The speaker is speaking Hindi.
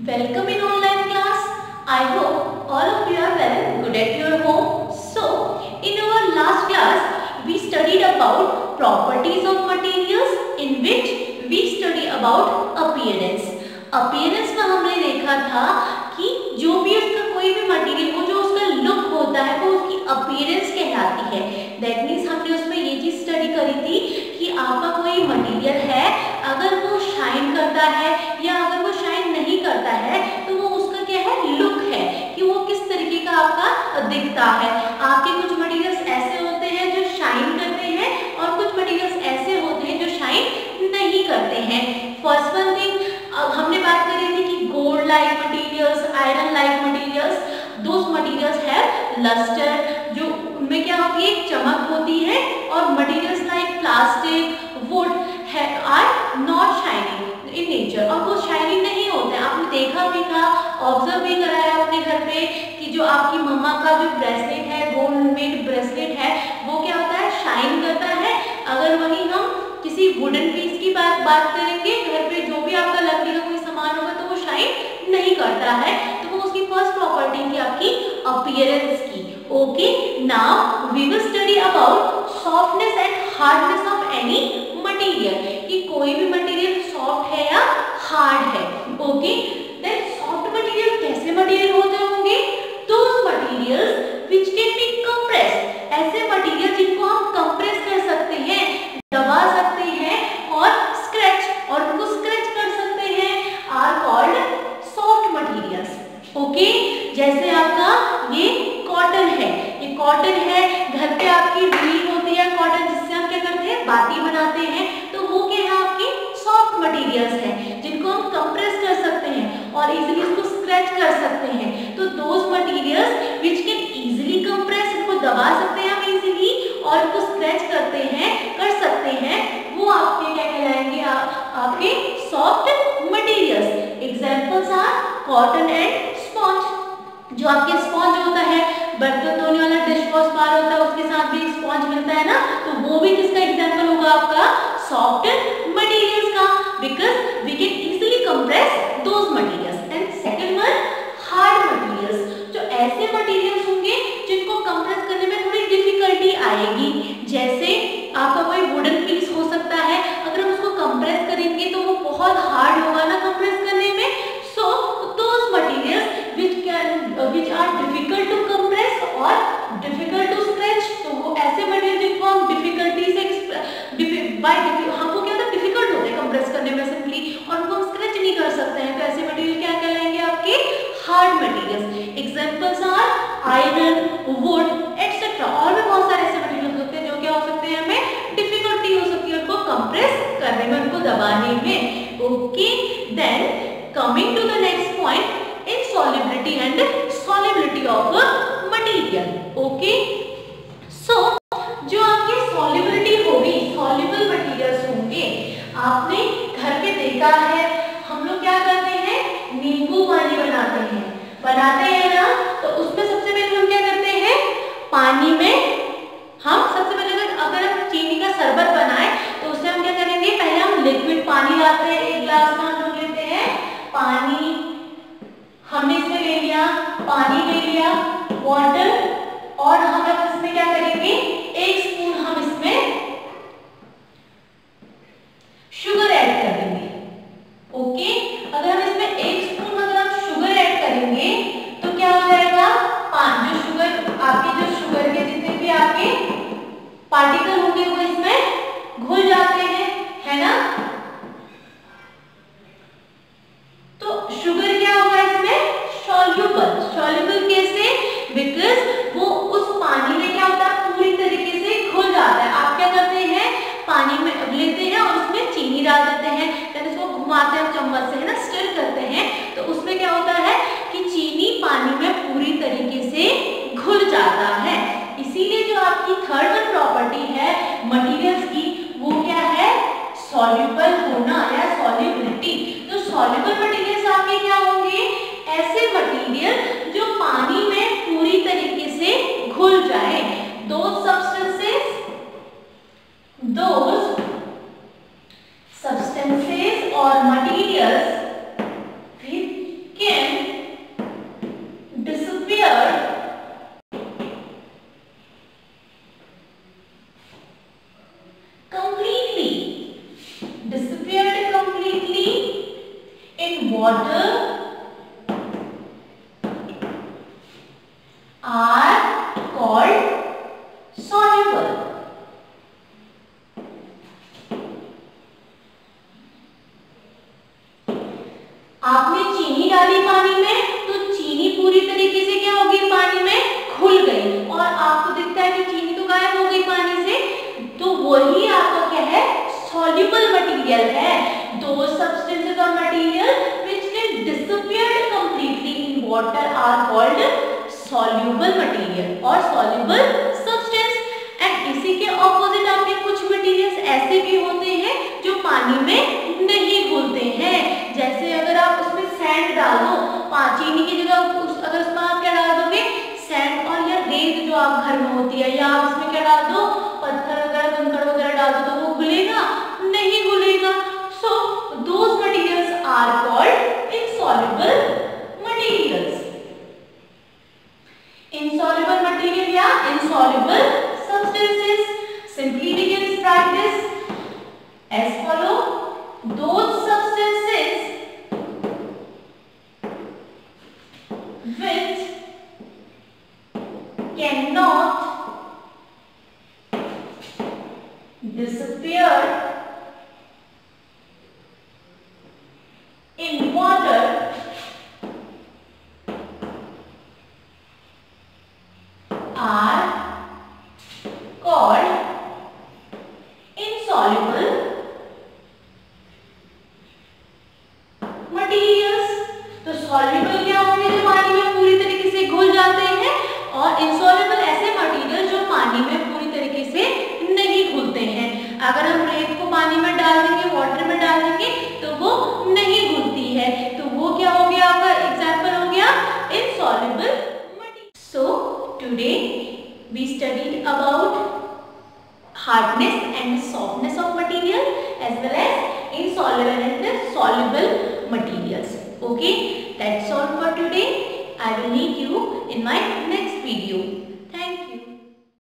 Welcome in online class. I hope all of you are well good at your home. So, in our last class, we studied about properties of materials in which we study about appearance. Appearance में हमने देखा था कि जो भी उसका कोई भी मटेरियल हो जो उसका लुक होता है वो उसकी अपीयरेंस कहलाती है दैट मीन्स हमने उसमें ये चीज़ स्टडी करी थी कि आपका दिखता है। आपके कुछ मटेरियल्स ऐसे होते हैं जो शाइन करते हैं और कुछ मटेरियल्स ऐसे होते हैं जो शाइन नहीं करते हैं। फ़र्स्ट वन थिंग हमने बात करी थी कि gold like materials iron like materials those materials have lustre जो उनमें क्या होती है? चमक होती है और मटेरियल्स लाइक प्लास्टिक वुड है are not shining in nature और वो शाइनिंग नहीं हैं देखा भी था ऑब्ज़र्व भी करा है अपने घर पे कि जो आपकी मम्मा का जो ब्रेसलेट है गोल्ड मेड ब्रेसलेट है, वो क्या होता है? शाइन करता है। अगर वही हम किसी वुडन पीस की बात बात करेंगे, घर पे जो भी आपका लकड़ी का कोई सामान होगा तो वो शाइन नहीं करता है। तो वो उसकी फ़र्स्ट प्रॉपर्टी थी आपकी अपीयरेंस की। Okay now we will study about softness and hardness of any material कि कोई भी मटेरियल सॉफ्ट है या हार्ड है ओके देन सॉफ्ट मटेरियल कैसे मटेरियल होते होंगे those materials which can be compressed ऐसे मटेरियल जिनको हम कंप्रेस कर सकते हैं दबा सकते हैं और स्क्रैच और उनको स्क्रैच कर सकते हैं are called soft materials okay जैसे आपका ये कॉटन है ये कॉटन है घर पे आपकी ड्रील होती है कॉटन जिससे हम क्या करते हैं बाती बनाते हैं तो वो क्या है आपकी सॉफ्ट मटेरियल्स है जिनको हम कंप्रेस कर सकते हैं और इजीली इसको स्क्रैच कर सकते हैं तो those materials which can easily compress इनको दबा सकते हैं हम इजीली और इनको स्क्रैच करते हैं कर सकते हैं। वो आपके क्या कहलाएँगे? आ, आपके soft materials examples are cotton and sponge जो आपके स्पॉन्ज होता है बर्तन धोने वाला डिश वॉश बार होता है उसके साथ भी स्पॉन्ज मिलता है ना? तो वो भी किसका एग्जांपल होगा आपका? सॉफ्ट मटेरियल्स का। Because we can easily compress those materials and second one hard materials जो ऐसे मटेरियल्स होंगे जिनको कंप्रेस करने में थोड़ी डिफिकल्टी आएगी। जैसे आपका कोई वुडन पीस हो सकता है, अगर हम उसको कंप्रेस करेंगे तो वो बहुत हार्ड होगा ना कंप्रेस करने में so those materials which can uh, which are difficult to compress or difficult to scratch तो वो ऐसे मटेरियल जिनको हम डिफिकल्टी से बाय हमको क्या होता है डिफ़िकल्ट होता है कंप्रेस करने में सिंपली और उनको हम स्क्रैच नहीं कर सकते हैं तो ऐसे मटेरियल क्या कहलाएँगे आपके hard materials examples are iron wood etcetera और भी बहुत सारे ऐसे मटेरियल होते हैं जो क्या हो सकते हैं हमें डिफिकल्टी हो सकती है उनको कंप्रेस करने में उनको दबाने में okay then coming to the next point insolubility and solubility of a material okay so जो आपके solubility होगी soluble materials होंगे आपने घर पे देखा है हम लोग क्या करते हैं नींबू पानी बनाते हैं बनाते हैं ना तो उसमें सबसे पहले हम क्या करते हैं? पानी में हम सबसे पहले अगर हम चीनी का शरबत बनाए तो उससे हम क्या करेंगे? पहले हम लिक्विड पानी लाते हैं, एक गिलास में हम लेते हैं, पानी। हमने इसमें ले लिया, पानी ले लिया वाटर मटेरियल जो पानी में पूरी तरीके से घुल जाए दो सब्सटेंसेस दो सब्सटेंसेस और materials can disappear completely disappeared completely in water material है दो substances of material which they disappeared completely in water are called soluble material और सॉल्युबल सब्सटेंस एंड इसी के ऑपोजिट आपके कुछ मटेरियल्स ऐसे भी होते हैं जो पानी में नहीं घुलते हैं। जैसे अगर आप उसमें सैंड डालो पानी की जगह अगर उसमें disappear in water. Are called insoluble अगर हम रेत को पानी में डाल देंगे वाटर में डाल देंगे तो वो नहीं घुलती है। तो वो क्या हो गया आपका? एग्ज़ाम्पल हो गया insoluble so today we study about hardness and softness of material as well as in insoluble and soluble material okay that's all for today I will need you in my next video